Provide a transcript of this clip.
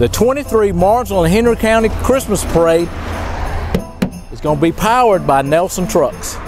The 23 Marshall and Henry County Christmas Parade is going to be powered by Nelson Trucks.